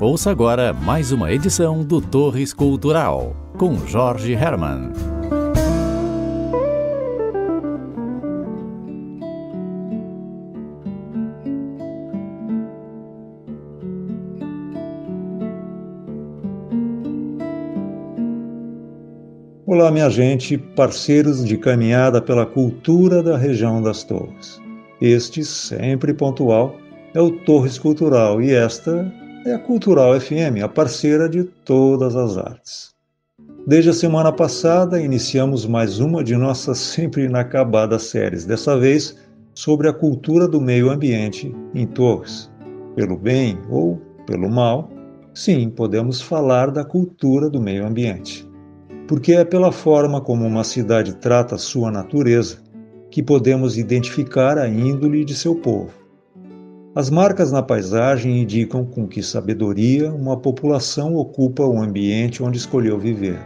Ouça agora mais uma edição do Torres Cultural, com Jorge Herman. Olá, minha gente, parceiros de caminhada pela cultura da região das Torres. Este, sempre pontual, é o Torres Cultural e esta é a Cultural FM, a parceira de todas as artes. Desde a semana passada, iniciamos mais uma de nossas sempre inacabadas séries, dessa vez sobre a cultura do meio ambiente em Torres. Pelo bem ou pelo mal, sim, podemos falar da cultura do meio ambiente. Porque é pela forma como uma cidade trata sua natureza que podemos identificar a índole de seu povo. As marcas na paisagem indicam com que sabedoria uma população ocupa o ambiente onde escolheu viver.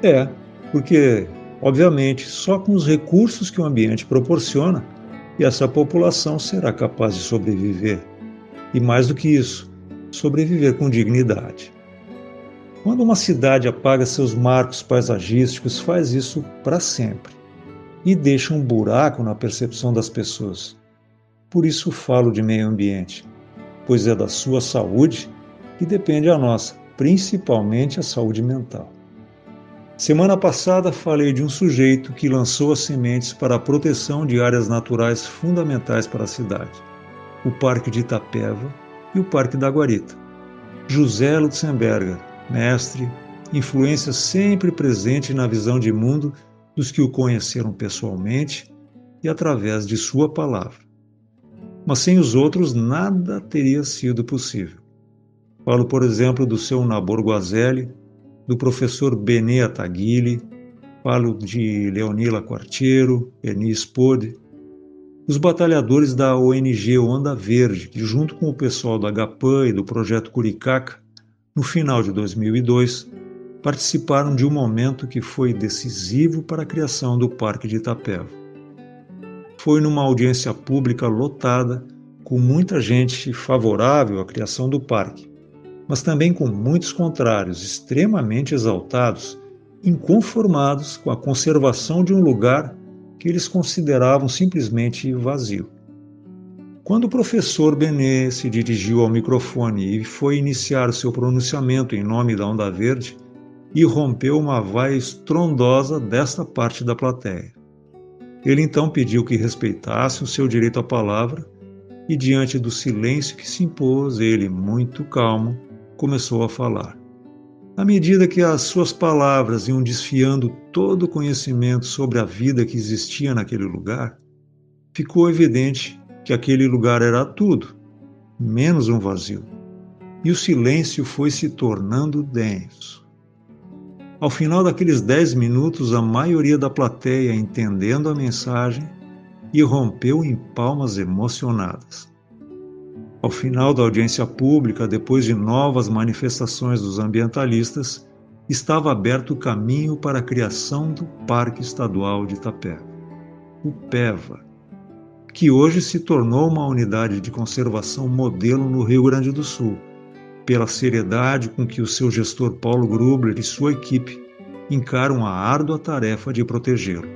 É, porque, obviamente, só com os recursos que o ambiente proporciona essa população será capaz de sobreviver. E mais do que isso, sobreviver com dignidade. Quando uma cidade apaga seus marcos paisagísticos, faz isso para sempre e deixa um buraco na percepção das pessoas. Por isso falo de meio ambiente, pois é da sua saúde que depende a nossa, principalmente a saúde mental. Semana passada falei de um sujeito que lançou as sementes para a proteção de áreas naturais fundamentais para a cidade: o Parque de Itapeva e o Parque da Guarita. José Lutzenberger, mestre, influência sempre presente na visão de mundo dos que o conheceram pessoalmente e através de sua palavra mas sem os outros nada teria sido possível. Falo, por exemplo, do seu Nabor Guazelli, do professor Benê Ataguili, falo de Leonila Quartiero, Eni Spode, os batalhadores da ONG Onda Verde, que junto com o pessoal da GAPAN e do Projeto Curicaca, no final de 2002, participaram de um momento que foi decisivo para a criação do Parque de Itapeva foi numa audiência pública lotada, com muita gente favorável à criação do parque, mas também com muitos contrários, extremamente exaltados, inconformados com a conservação de um lugar que eles consideravam simplesmente vazio. Quando o professor Benet se dirigiu ao microfone e foi iniciar seu pronunciamento em nome da Onda Verde, irrompeu uma voz estrondosa desta parte da plateia. Ele então pediu que respeitasse o seu direito à palavra e, diante do silêncio que se impôs, ele, muito calmo, começou a falar. À medida que as suas palavras iam desfiando todo o conhecimento sobre a vida que existia naquele lugar, ficou evidente que aquele lugar era tudo, menos um vazio. E o silêncio foi se tornando denso. Ao final daqueles dez minutos, a maioria da plateia, entendendo a mensagem, irrompeu em palmas emocionadas. Ao final da audiência pública, depois de novas manifestações dos ambientalistas, estava aberto o caminho para a criação do Parque Estadual de Itapeva, o PEVA, que hoje se tornou uma unidade de conservação modelo no Rio Grande do Sul pela seriedade com que o seu gestor Paulo Grubler e sua equipe encaram a árdua tarefa de protegê-lo.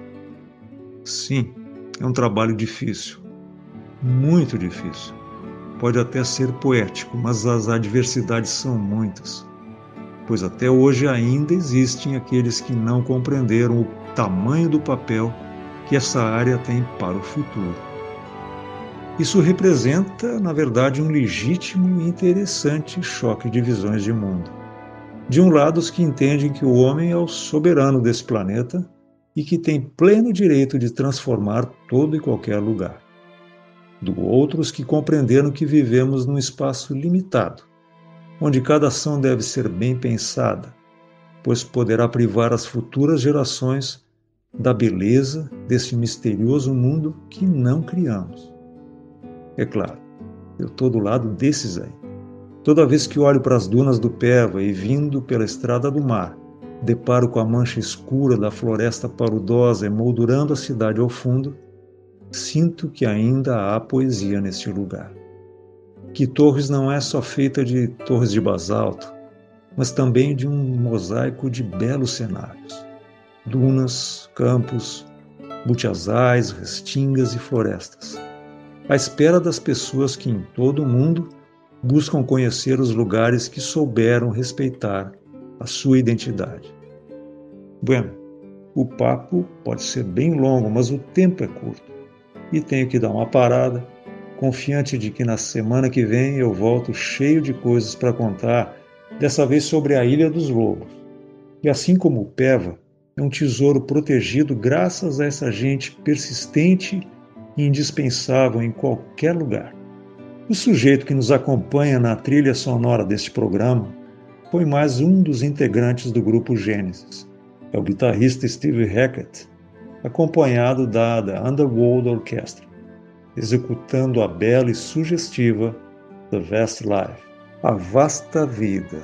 Sim, é um trabalho difícil, muito difícil. Pode até ser poético, mas as adversidades são muitas, pois até hoje ainda existem aqueles que não compreenderam o tamanho do papel que essa área tem para o futuro. Isso representa, na verdade, um legítimo e interessante choque de visões de mundo. De um lado, os que entendem que o homem é o soberano desse planeta e que tem pleno direito de transformar todo e qualquer lugar. Do outro, os que compreenderam que vivemos num espaço limitado, onde cada ação deve ser bem pensada, pois poderá privar as futuras gerações da beleza desse misterioso mundo que não criamos. É claro, eu estou do lado desses aí. Toda vez que olho para as dunas do Peva e vindo pela estrada do mar, deparo com a mancha escura da floresta parudosa emoldurando a cidade ao fundo, sinto que ainda há poesia neste lugar. que Torres não é só feita de torres de basalto, mas também de um mosaico de belos cenários: dunas, campos, butiazais, restingas e florestas, à espera das pessoas que em todo o mundo buscam conhecer os lugares que souberam respeitar a sua identidade. Bueno, o papo pode ser bem longo, mas o tempo é curto e tenho que dar uma parada, confiante de que na semana que vem eu volto cheio de coisas para contar, dessa vez sobre a Ilha dos Lobos. E assim como o Peva, é um tesouro protegido graças a essa gente persistente e indispensável em qualquer lugar. O sujeito que nos acompanha na trilha sonora deste programa foi mais um dos integrantes do grupo Gênesis. É o guitarrista Steve Hackett, acompanhado da The Underworld Orchestra, executando a bela e sugestiva The Vast Life, a vasta vida.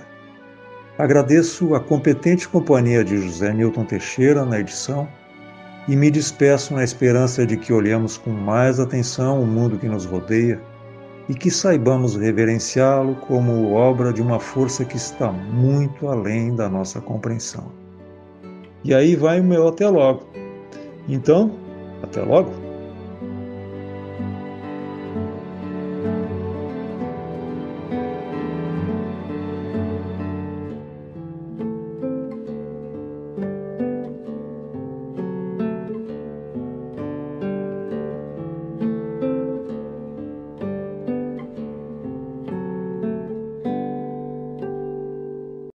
Agradeço a competente companhia de José Newton Teixeira na edição e me despeço na esperança de que olhemos com mais atenção o mundo que nos rodeia e que saibamos reverenciá-lo como obra de uma força que está muito além da nossa compreensão. E aí vai o meu até logo. Então, até logo!